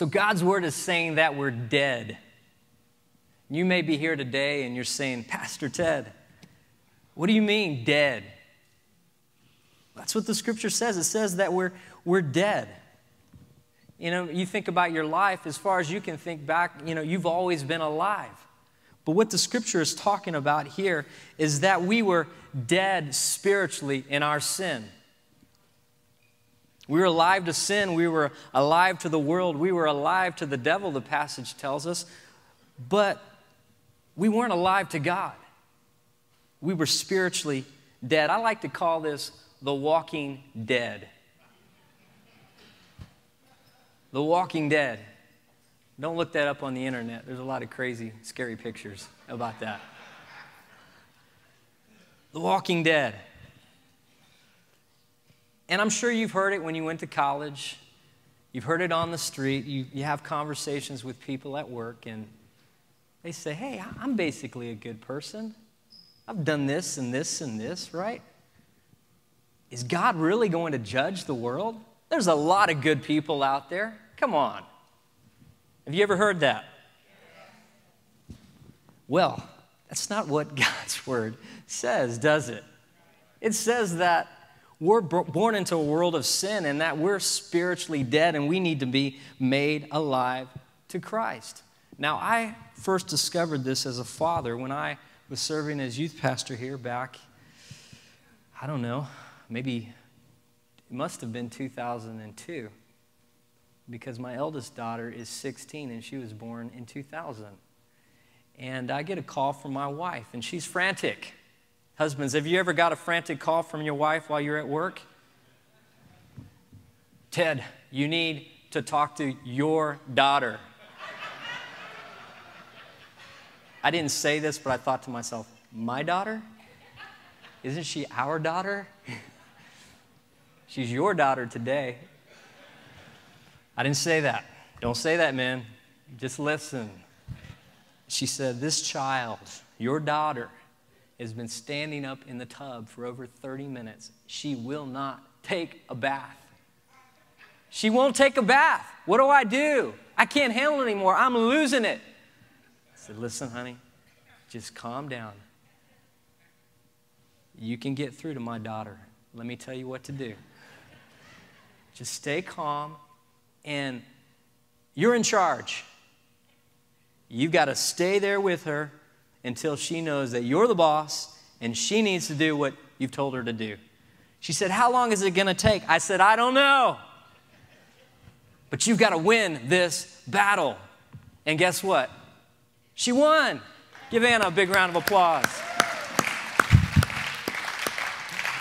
So God's word is saying that we're dead. You may be here today and you're saying, Pastor Ted, what do you mean dead? That's what the scripture says. It says that we're, we're dead. You know, you think about your life, as far as you can think back, you know, you've always been alive. But what the scripture is talking about here is that we were dead spiritually in our sin. We were alive to sin. We were alive to the world. We were alive to the devil, the passage tells us. But we weren't alive to God. We were spiritually dead. I like to call this the walking dead. The Walking Dead. Don't look that up on the internet. There's a lot of crazy, scary pictures about that. The Walking Dead. And I'm sure you've heard it when you went to college. You've heard it on the street. You, you have conversations with people at work, and they say, Hey, I'm basically a good person. I've done this and this and this, right? Is God really going to judge the world? There's a lot of good people out there. Come on. Have you ever heard that? Well, that's not what God's word says, does it? It says that we're born into a world of sin and that we're spiritually dead and we need to be made alive to Christ. Now, I first discovered this as a father when I was serving as youth pastor here back, I don't know, maybe it must have been 2002 because my eldest daughter is 16 and she was born in 2000. And I get a call from my wife and she's frantic. Husbands, have you ever got a frantic call from your wife while you're at work? Ted, you need to talk to your daughter. I didn't say this, but I thought to myself, my daughter? Isn't she our daughter? She's your daughter today. I didn't say that. Don't say that, man. Just listen. She said, This child, your daughter, has been standing up in the tub for over 30 minutes. She will not take a bath. She won't take a bath. What do I do? I can't handle it anymore. I'm losing it. I said, Listen, honey, just calm down. You can get through to my daughter. Let me tell you what to do. Just stay calm, and you're in charge. You've got to stay there with her until she knows that you're the boss and she needs to do what you've told her to do. She said, How long is it going to take? I said, I don't know. But you've got to win this battle. And guess what? She won. Give Anna a big round of applause.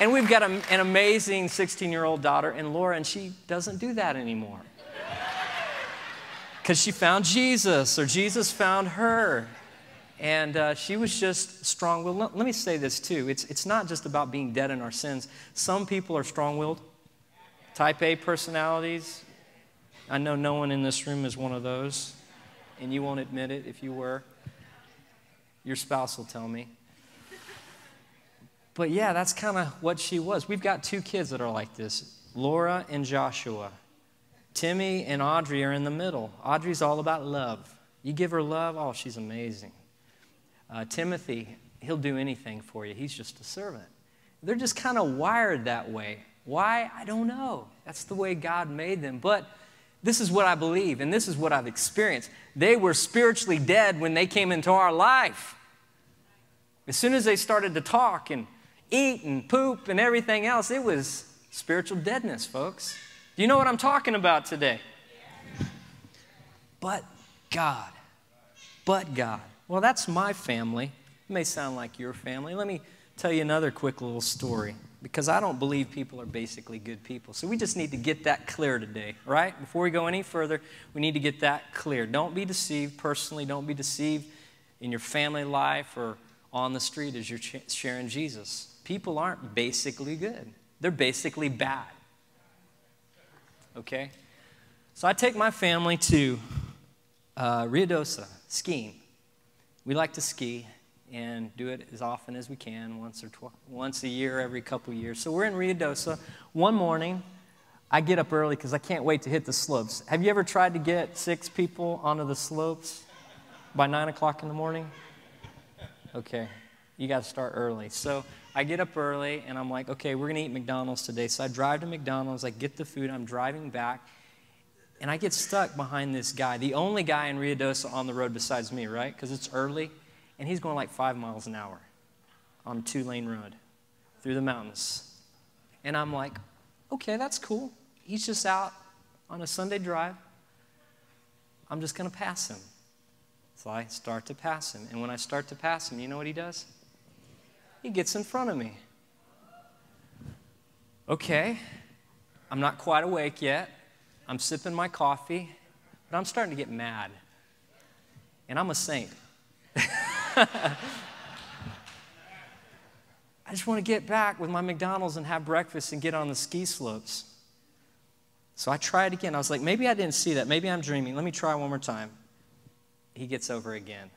And we've got a, an amazing 16 year old daughter in Laura, and she doesn't do that anymore. Because she found Jesus, or Jesus found her. And uh, she was just strong willed. Let, let, me say this too it's, it's not just about being dead in our sins. Some people are strong willed, type A personalities. I know no one in this room is one of those, and you won't admit it if you were. Your spouse will tell me. But yeah, that's kind of what she was. We've got two kids that are like this Laura and Joshua. Timmy and Audrey are in the middle. Audrey's all about love. You give her love, oh, she's amazing. Uh, Timothy, he'll do anything for you. He's just a servant. They're just kind of wired that way. Why? I don't know. That's the way God made them. But this is what I believe, and this is what I've experienced. They were spiritually dead when they came into our life. As soon as they started to talk and eat and poop and everything else. It was spiritual deadness, folks. Do you know what I'm talking about today? But God. But God. Well, that's my family. It may sound like your family. Let me tell you another quick little story because I don't believe people are basically good people. So we just need to get that clear today, right? Before we go any further, we need to get that clear. Don't be deceived personally, don't be deceived in your family life or on the street as you're sharing Jesus people aren't basically good, they're basically bad. Okay? So I take my family to uh, Ruidoso skiing. We like to ski and do it as often as we can, once or twice, once a year, every couple years. So we're in Ruidoso. One morning, I get up early because I can't wait to hit the slopes. Have you ever tried to get six people onto the slopes by nine o'clock in the morning? Okay, you got to start early. So I get up early and I'm like, okay, we're going to eat McDonald's today. So I drive to McDonald's, I get the food, I'm driving back, and I get stuck behind this guy, the only guy in Ruidoso on the road besides me, right? Because it's early, and he's going like five miles an hour on a two lane road through the mountains. And I'm like, okay, that's cool. He's just out on a Sunday drive. I'm just going to pass him. So I start to pass him. And when I start to pass him, you know what he does? He gets in front of me. Okay, I'm not quite awake yet. I'm sipping my coffee, but I'm starting to get mad. And I'm a saint. I just want to get back with my McDonald's and have breakfast and get on the ski slopes. So I tried again. I was like, maybe I didn't see that. Maybe I'm dreaming. Let me try one more time. He gets over again.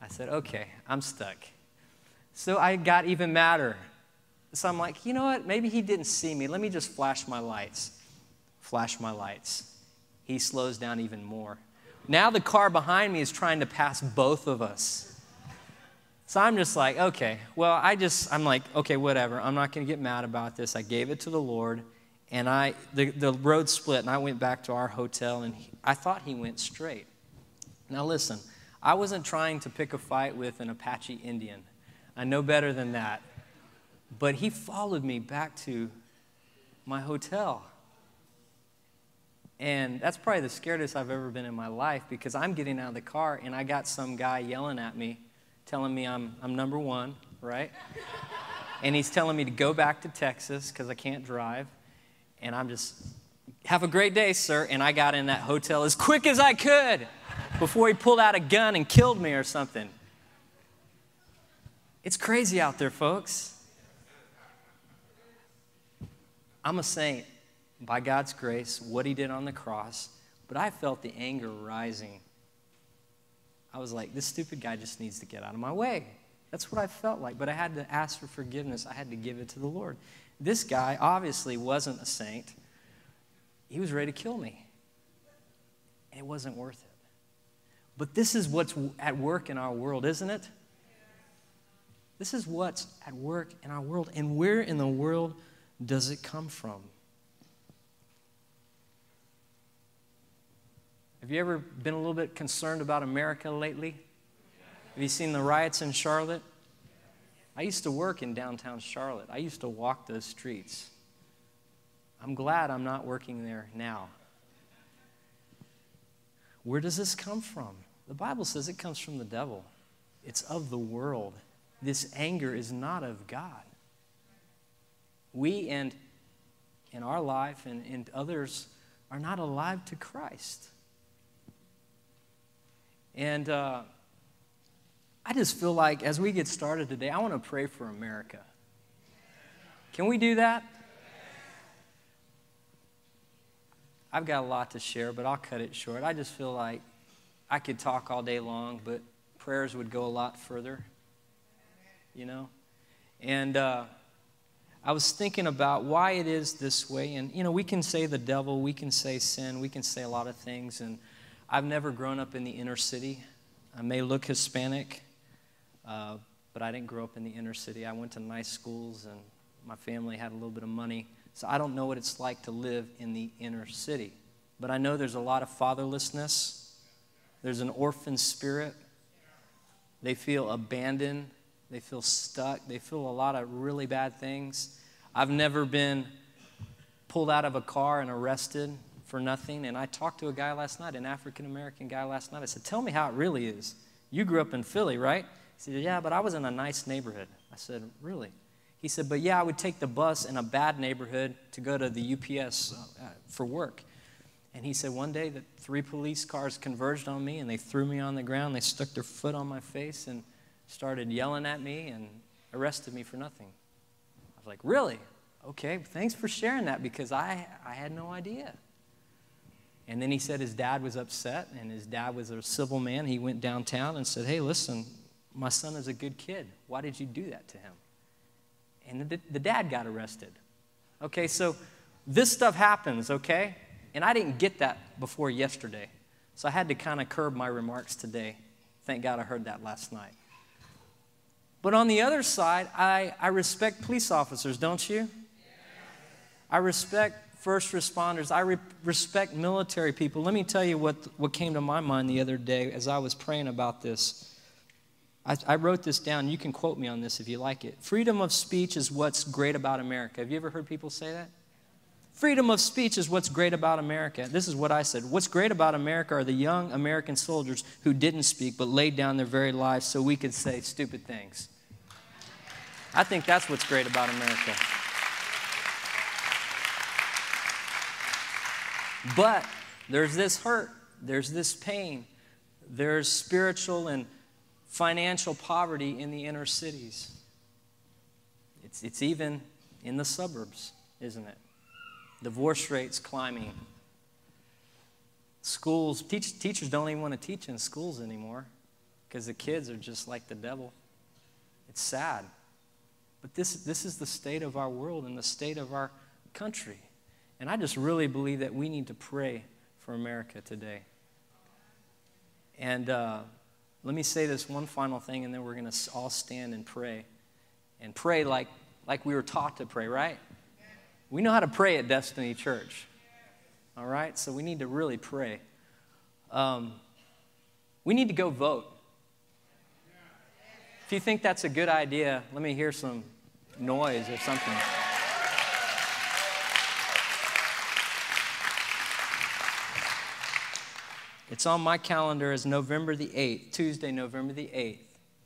I said, okay, I'm stuck. So I got even madder. So I'm like, you know what? Maybe he didn't see me. Let me just flash my lights. Flash my lights. He slows down even more. Now the car behind me is trying to pass both of us. So I'm just like, okay, well, I just, I'm like, okay, whatever. I'm not going to get mad about this. I gave it to the Lord, and I, the, the road split, and I went back to our hotel, and he, I thought he went straight. Now listen, I wasn't trying to pick a fight with an Apache Indian. I know better than that. But he followed me back to my hotel. And that's probably the scariest I've ever been in my life because I'm getting out of the car and I got some guy yelling at me, telling me I'm, I'm number one, right? and he's telling me to go back to Texas because I can't drive. And I'm just, have a great day, sir. And I got in that hotel as quick as I could before he pulled out a gun and killed me or something. It's crazy out there, folks. I'm a saint by God's grace, what he did on the cross, but I felt the anger rising. I was like, this stupid guy just needs to get out of my way. That's what I felt like, but I had to ask for forgiveness. I had to give it to the Lord. This guy obviously wasn't a saint. He was ready to kill me. It wasn't worth it. But this is what's at work in our world, isn't it? This is what's at work in our world. And where in the world does it come from? Have you ever been a little bit concerned about America lately? Have you seen the riots in Charlotte? I used to work in downtown Charlotte. I used to walk those streets. I'm glad I'm not working there now. Where does this come from? The Bible says it comes from the devil, it's of the world. This anger is not of God. We and in our life and, and others are not alive to Christ. And uh, I just feel like as we get started today, I want to pray for America. Can we do that? I've got a lot to share, but I'll cut it short. I just feel like I could talk all day long, but prayers would go a lot further, you know? And uh, I was thinking about why it is this way. And, you know, we can say the devil, we can say sin, we can say a lot of things. And I've never grown up in the inner city. I may look Hispanic, uh, but I didn't grow up in the inner city. I went to nice schools, and my family had a little bit of money. So I don't know what it's like to live in the inner city. But I know there's a lot of fatherlessness there's an orphan spirit. They feel abandoned. They feel stuck. They feel a lot of really bad things. I've never been pulled out of a car and arrested for nothing. And I talked to a guy last night, an African American guy last night. I said, Tell me how it really is. You grew up in Philly, right? He said, Yeah, but I was in a nice neighborhood. I said, Really? He said, But yeah, I would take the bus in a bad neighborhood to go to the UPS uh, for work. And he said, one day the three police cars converged on me and they threw me on the ground. They stuck their foot on my face and started yelling at me and arrested me for nothing. I was like, really? Okay, thanks for sharing that because I, I had no idea. And then he said his dad was upset and his dad was a civil man. He went downtown and said, hey, listen, my son is a good kid. Why did you do that to him? And the, the dad got arrested. Okay, so this stuff happens, okay? And I didn't get that before yesterday. So I had to kind of curb my remarks today. Thank God I heard that last night. But on the other side, I, I respect police officers, don't you? I respect first responders. I re- respect military people. Let me tell you what, what came to my mind the other day as I was praying about this. I, I wrote this down. You can quote me on this if you like it. Freedom of speech is what's great about America. Have you ever heard people say that? Freedom of speech is what's great about America. This is what I said. What's great about America are the young American soldiers who didn't speak but laid down their very lives so we could say stupid things. I think that's what's great about America. But there's this hurt, there's this pain, there's spiritual and financial poverty in the inner cities. It's, it's even in the suburbs, isn't it? Divorce rates climbing. Schools, teach, teachers don't even want to teach in schools anymore because the kids are just like the devil. It's sad. But this, this is the state of our world and the state of our country. And I just really believe that we need to pray for America today. And uh, let me say this one final thing, and then we're going to all stand and pray. And pray like, like we were taught to pray, right? We know how to pray at Destiny Church. All right? So we need to really pray. Um, we need to go vote. If you think that's a good idea, let me hear some noise or something. It's on my calendar as November the 8th, Tuesday, November the 8th,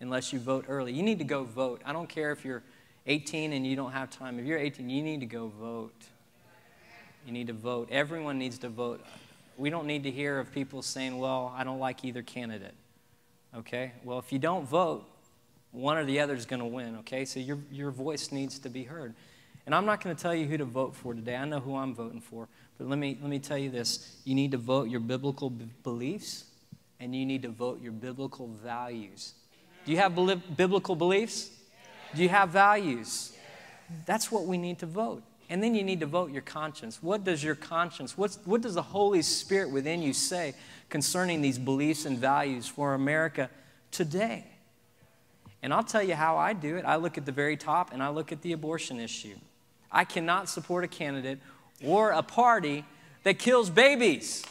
unless you vote early. You need to go vote. I don't care if you're 18 and you don't have time. If you're 18, you need to go vote. You need to vote. Everyone needs to vote. We don't need to hear of people saying, well, I don't like either candidate. Okay? Well, if you don't vote, one or the other is going to win. Okay? So your, your voice needs to be heard. And I'm not going to tell you who to vote for today. I know who I'm voting for. But let me, let me tell you this you need to vote your biblical b- beliefs and you need to vote your biblical values. Do you have biblical beliefs? Do you have values? That's what we need to vote. And then you need to vote your conscience. What does your conscience, what's, what does the Holy Spirit within you say concerning these beliefs and values for America today? And I'll tell you how I do it. I look at the very top and I look at the abortion issue. I cannot support a candidate or a party that kills babies.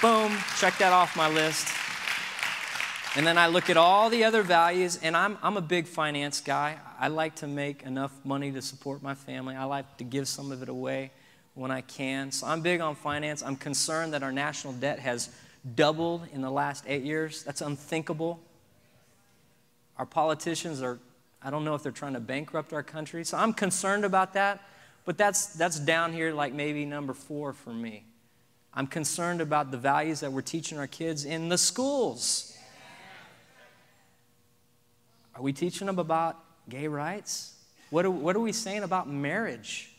Boom, check that off my list. And then I look at all the other values, and I'm, I'm a big finance guy. I like to make enough money to support my family. I like to give some of it away when I can. So I'm big on finance. I'm concerned that our national debt has doubled in the last eight years. That's unthinkable. Our politicians are, I don't know if they're trying to bankrupt our country. So I'm concerned about that. But that's, that's down here like maybe number four for me. I'm concerned about the values that we're teaching our kids in the schools. Are we teaching them about gay rights? What are, what are we saying about marriage?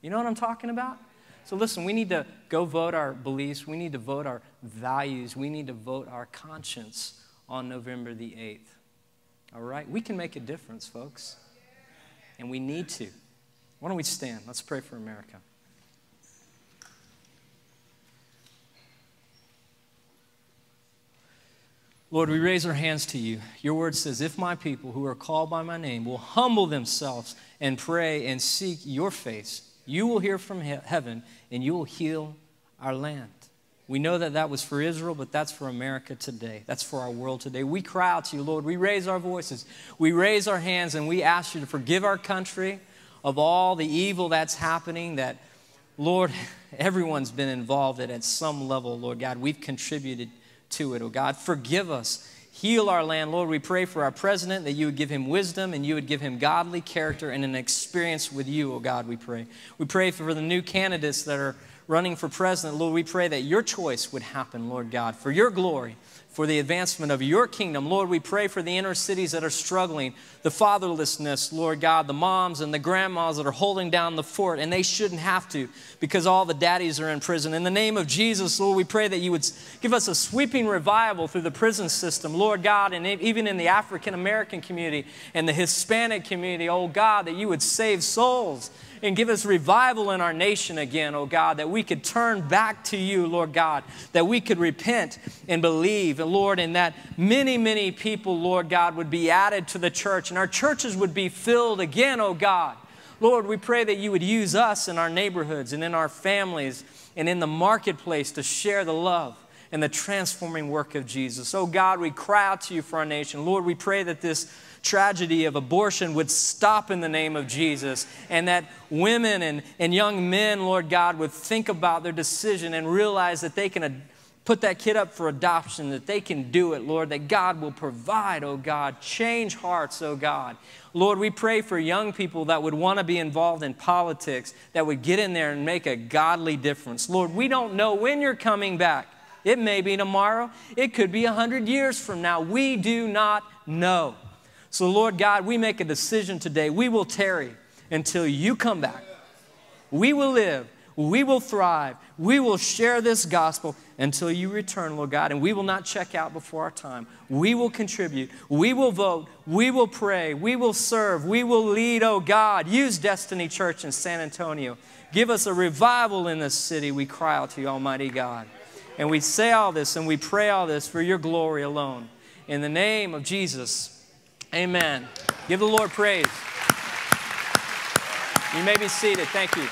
You know what I'm talking about? So, listen, we need to go vote our beliefs. We need to vote our values. We need to vote our conscience on November the 8th. All right? We can make a difference, folks. And we need to. Why don't we stand? Let's pray for America. Lord, we raise our hands to you. Your word says, If my people who are called by my name will humble themselves and pray and seek your face, you will hear from he- heaven and you will heal our land. We know that that was for Israel, but that's for America today. That's for our world today. We cry out to you, Lord. We raise our voices. We raise our hands and we ask you to forgive our country of all the evil that's happening that, Lord, everyone's been involved in at some level, Lord God. We've contributed to it, oh God. Forgive us. Heal our land. Lord, we pray for our president that you would give him wisdom and you would give him godly character and an experience with you, oh God, we pray. We pray for the new candidates that are running for president. Lord, we pray that your choice would happen, Lord God, for your glory, for the advancement of your kingdom. Lord, we pray for the inner cities that are struggling, the fatherlessness, Lord God, the moms and the grandmas that are holding down the fort, and they shouldn't have to because all the daddies are in prison. In the name of Jesus, Lord, we pray that you would give us a sweeping revival through the prison system, Lord God, and even in the African American community and the Hispanic community, oh God, that you would save souls and give us revival in our nation again, oh God, that we could turn back to you, Lord God, that we could repent and believe, and Lord, and that many, many people, Lord God, would be added to the church and our churches would be filled again, oh God. Lord, we pray that you would use us in our neighborhoods and in our families and in the marketplace to share the love and the transforming work of Jesus. Oh God, we cry out to you for our nation. Lord, we pray that this tragedy of abortion would stop in the name of Jesus and that women and, and young men, Lord God, would think about their decision and realize that they can put that kid up for adoption, that they can do it, Lord, that God will provide, oh God. Change hearts, oh God. Lord, we pray for young people that would want to be involved in politics, that would get in there and make a godly difference. Lord, we don't know when you're coming back. It may be tomorrow, it could be a hundred years from now. We do not know. So, Lord God, we make a decision today. We will tarry until you come back. We will live. We will thrive. We will share this gospel until you return, Lord God, and we will not check out before our time. We will contribute. We will vote. We will pray. We will serve. We will lead, oh God. Use Destiny Church in San Antonio. Give us a revival in this city. We cry out to you, Almighty God. And we say all this and we pray all this for your glory alone. In the name of Jesus. Amen. Give the Lord praise. You may be seated. Thank you.